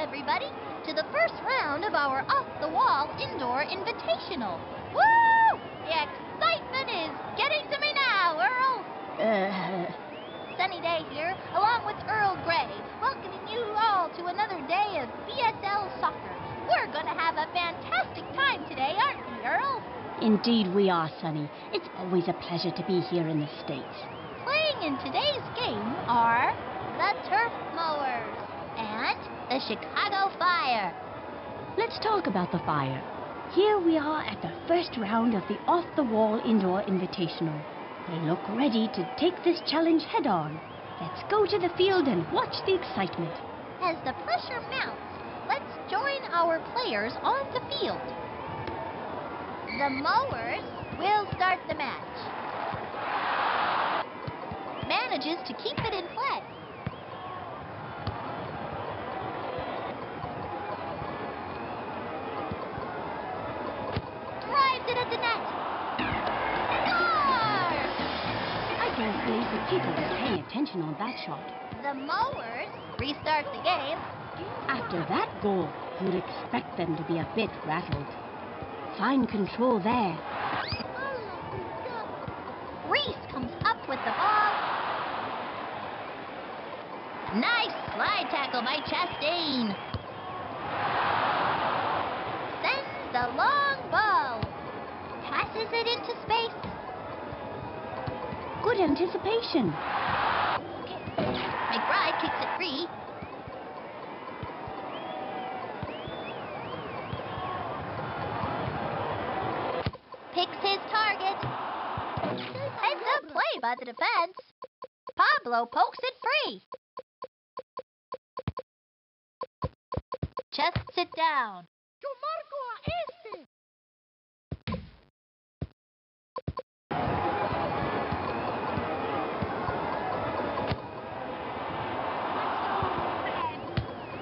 Everybody, to the first round of our Off the Wall Indoor Invitational. Woo! The excitement is getting to me now, Earl. Uh, Sunny Day here, along with Earl Grey, welcoming you all to another day of BSL soccer. We're going to have a fantastic time today, aren't we, Earl? indeed we are, Sunny. It's always a pleasure to be here in the States. Playing in today's game are the Turf Mowers and the Chicago Fire. Let's talk about the fire. Here we are at the first round of the Off the Wall Indoor Invitational. They look ready to take this challenge head on. Let's go to the field and watch the excitement. As the pressure mounts, let's join our players on the field. The Mowers will start the match. Manages to keep it in play. People were paying attention on that shot. The Mowers restart the game. After that goal, you'd expect them to be a bit rattled. Fine control there. Reese comes up with the ball. Nice slide tackle by Chastain. Sends the long ball. Passes it into space. Good anticipation. McBride kicks it free. Picks his target. Heads up play by the defense. Pablo pokes it free. Chests it down.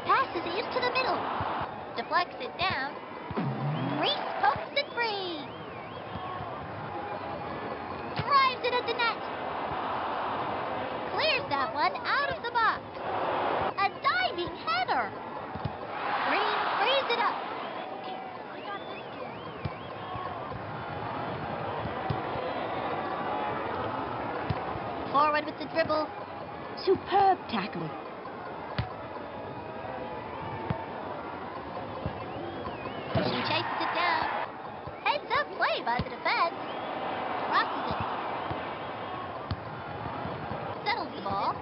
Passes into the middle. Deflects it down. Reese pokes it free. Drives it at the net. Clears that one out of the box. A diving header. Green frees it up. Forward with the dribble. Superb tackle. She chases it down. Heads up play by the defense. Crosses it. Settles the ball.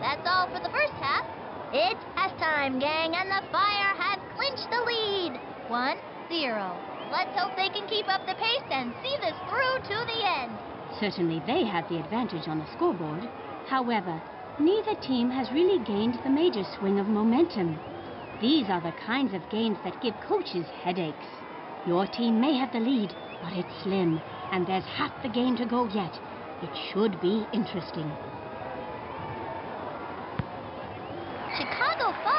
That's all for the first half. It's halftime, gang, and the Fire have clinched the lead. 1 0. Let's hope they can keep up the pace and see this through to the end. Certainly they had the advantage on the scoreboard. However, neither team has really gained the major swing of momentum. These are the kinds of games that give coaches headaches. Your team may have the lead, but it's slim, and there's half the game to go yet. It should be interesting.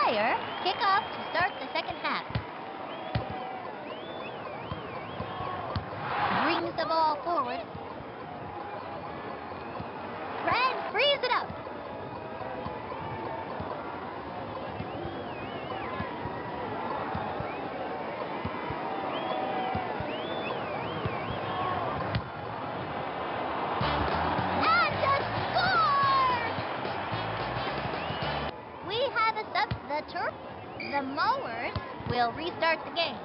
Fire kick off to start the second half. Brings the ball forward. Will restart the game.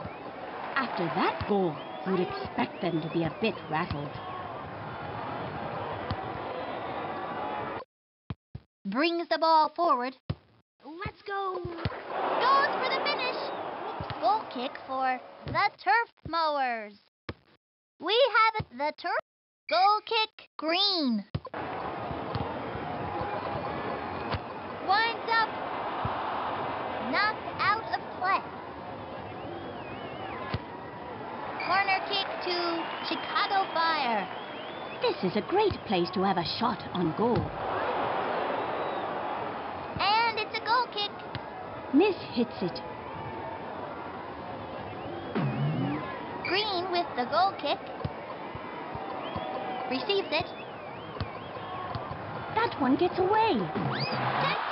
After that goal, you'd expect them to be a bit rattled. Brings the ball forward. Let's go. Goes for the finish. Goal kick for the turf mowers. We have it. The turf. Goal kick green. Winds up. Knocked out of play. Corner kick to Chicago Fire. This is a great place to have a shot on goal. And it's a goal kick. Miss hits it. Green with the goal kick. Receives it. That one gets away.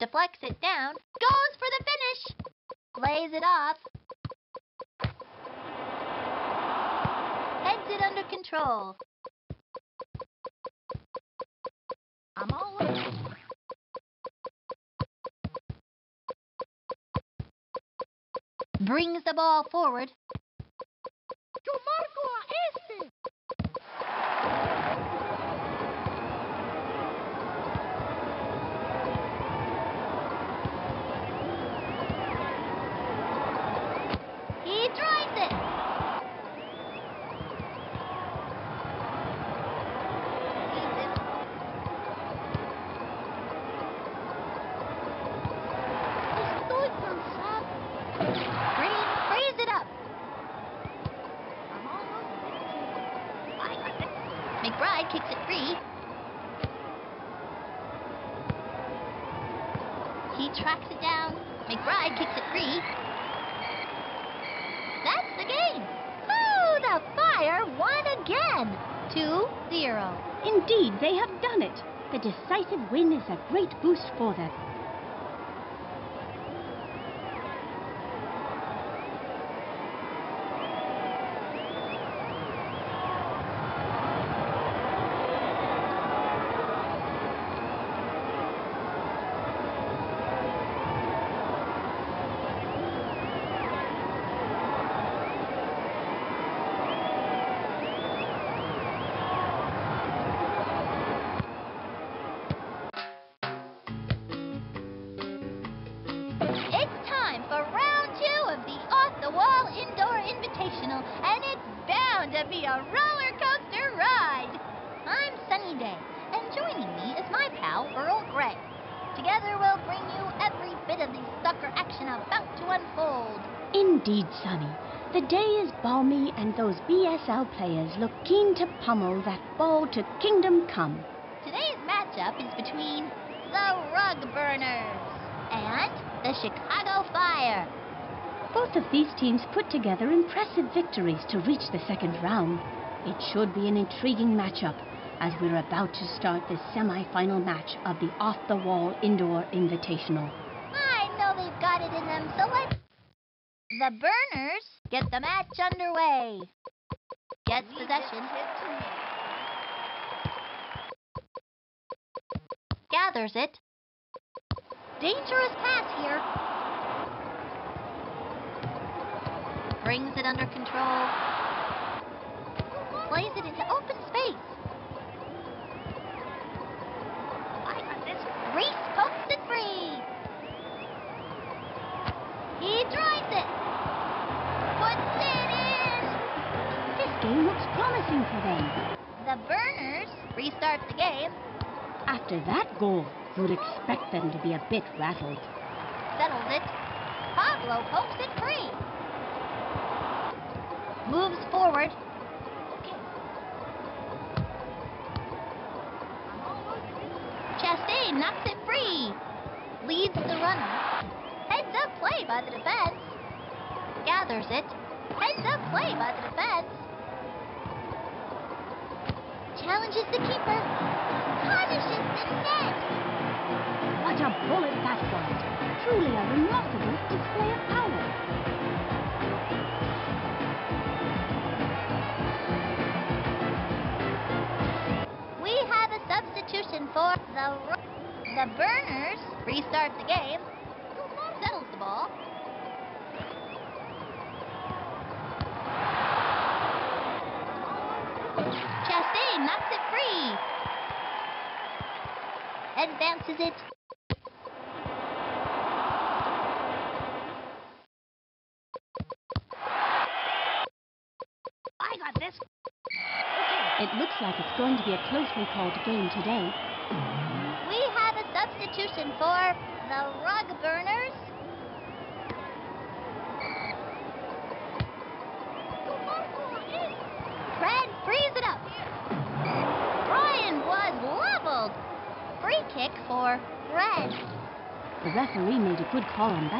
Takes it down. Goes for the finish. Lays it off. Heads it under control. I'm all over. Brings the ball forward. He drives it. Leads it. Estoy cansado. Green frees it up. I'm all over this team. I got this. McBride kicks it free. He tracks it down. McBride kicks it free. That's the game. Oh, the Fire won again. 2-0. Indeed, they have done it. The decisive win is a great boost for them. Indeed, Sunny. The day is balmy, and those BSL players look keen to pummel that ball to kingdom come. Today's matchup is between the Rug Burners and the Chicago Fire. Both of these teams put together impressive victories to reach the second round. It should be an intriguing matchup as we're about to start the semi-final match of the Off the Wall Indoor Invitational. I know they've got it in them, so let's. The Burners get the match underway. Gets possession. Gathers it. Dangerous pass here. Brings it under control. Plays it into open game. After that goal, you'd expect them to be a bit rattled. Settles it. Pablo pokes it free. Moves forward. Chastain knocks it free. Leads the runner. Heads up play by the defense. Gathers it. Heads up play by the defense. Challenges the keeper. The net. What a bullet that was! Truly a remarkable display of power. We have a substitution for the the Burners. Restart the game. Settles the ball. Chastain knocks it free. Advances it. I got this. It looks like it's going to be a closely called game today. We have a substitution for the Rug Burners. Fred frees it up. Free kick for Red. The referee made a good call on that.